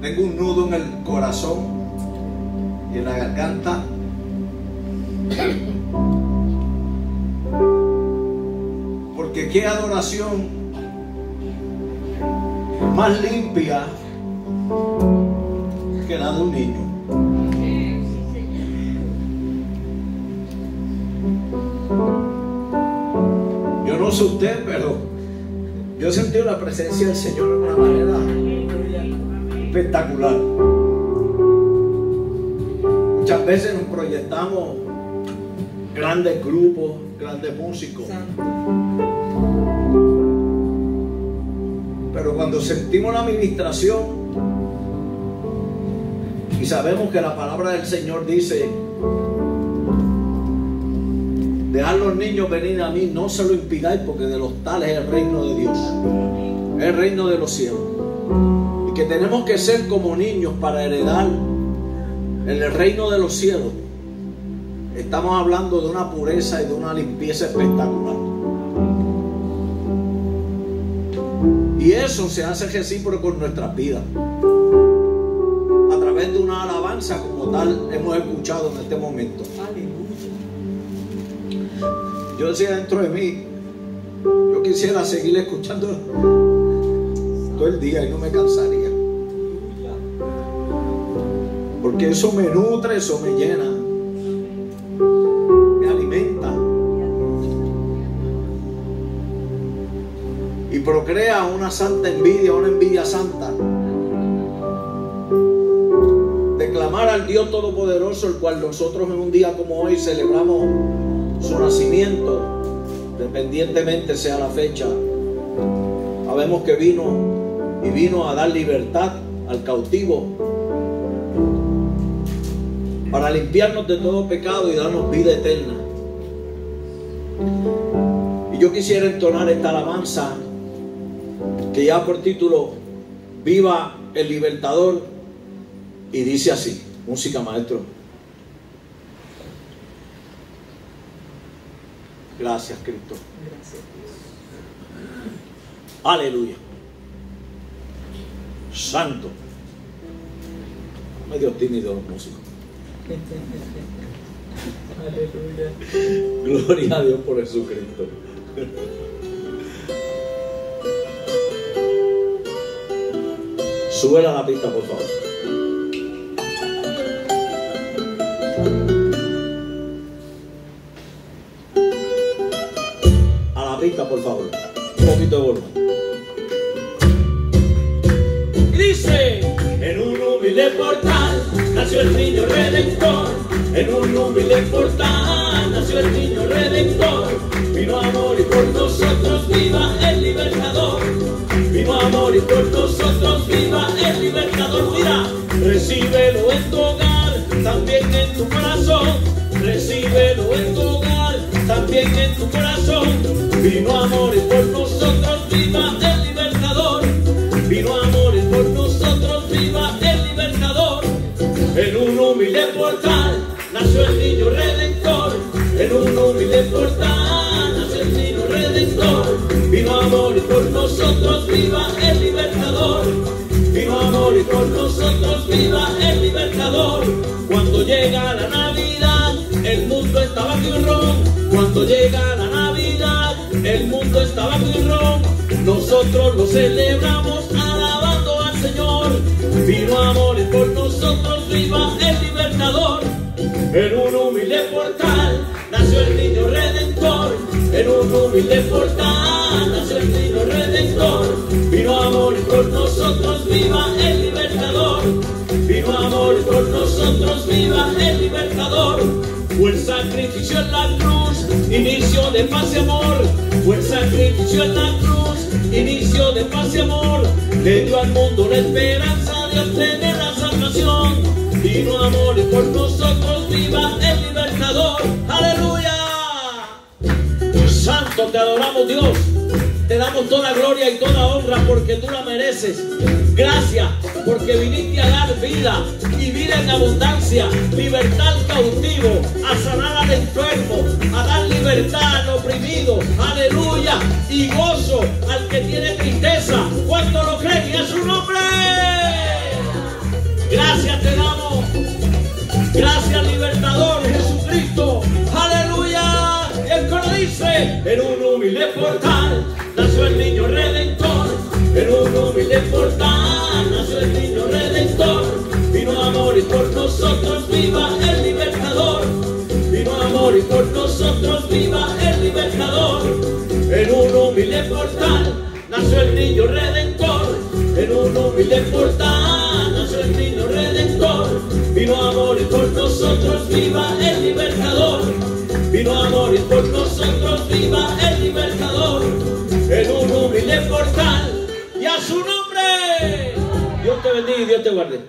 Tengo un nudo en el corazón y en la garganta. Porque qué adoración más limpia que la de un niño. Yo no sé usted, pero yo sentido la presencia del Señor de una manera espectacular. Muchas veces nos proyectamos grandes grupos, grandes músicos. Pero cuando sentimos la administración y sabemos que la palabra del Señor dice, dejad los niños venir a mí, no se lo impidáis porque de los tales es el reino de Dios, es el reino de los cielos. Que tenemos que ser como niños para heredar en el reino de los cielos. Estamos hablando de una pureza y de una limpieza espectacular. Y eso se hace recíproco con nuestras vidas. A través de una alabanza como tal hemos escuchado en este momento. Yo decía dentro de mí, yo quisiera seguir escuchando todo el día y no me cansaría. Porque eso me nutre, eso me llena, me alimenta. Y procrea una santa envidia, una envidia santa. Declamar al Dios Todopoderoso, el cual nosotros en un día como hoy celebramos su nacimiento, dependientemente sea la fecha. Sabemos que vino y vino a dar libertad al cautivo para limpiarnos de todo pecado y darnos vida eterna. Y yo quisiera entonar esta alabanza que ya por título Viva el Libertador y dice así, música maestro. Gracias, Cristo. Gracias, Aleluya. Santo. Medio tímido los músicos. Gloria a Dios por Jesucristo. A la pista, por favor. A la pista, por favor. Un poquito de volumen. Dice. En un humilde portal nació el niño redentor. En un humilde portal nació el niño redentor. Vino a morir por nosotros, viva el libertador. Vino a morir por nosotros, viva el libertador. Mira, recíbelo en tu hogar, también en tu corazón. Recíbelo en tu hogar, también en tu corazón. Vino a morir por Cuando llega la Navidad, el mundo estaba ron. Nosotros lo celebramos alabando al Señor. Vino a morir por nosotros, viva el libertador. En un humilde portal nació el niño redentor. En un humilde portal nació el niño redentor. Vino a morir por nosotros, viva el libertador. Vino a morir por nosotros, viva el libertador. Fue el sacrificio en la cruz, inicio de paz y amor. Fue el sacrificio en la cruz, inicio de paz y amor. Le dio al mundo la esperanza de obtener la salvación. Vino a morir por nosotros, viva el libertador. Aleluya. Santo, te adoramos Dios. Te damos toda gloria y toda honra porque tú la mereces. Gracias porque viniste a dar vida y vida en abundancia, libertad al cautivo, a sanar al enfermo, a aleluya, y gozo al que tiene tristeza. ¿Cuánto lo creen? ¡Es su nombre! Gracias te damos. Gracias, libertador Jesucristo. Aleluya. Y el coro dice, en un humilde portal nació el niño redentor. En un humilde portal nació el niño redentor. Vino a morir por nosotros, viva el libertador. Vino a morir por nosotros. un humilde portal nació el niño redentor, en un humilde portal nació el niño redentor, vino amor y por nosotros, viva el libertador, vino amor y por nosotros, viva el libertador, en un humilde portal y a su nombre. Dios te bendiga y Dios te guarde.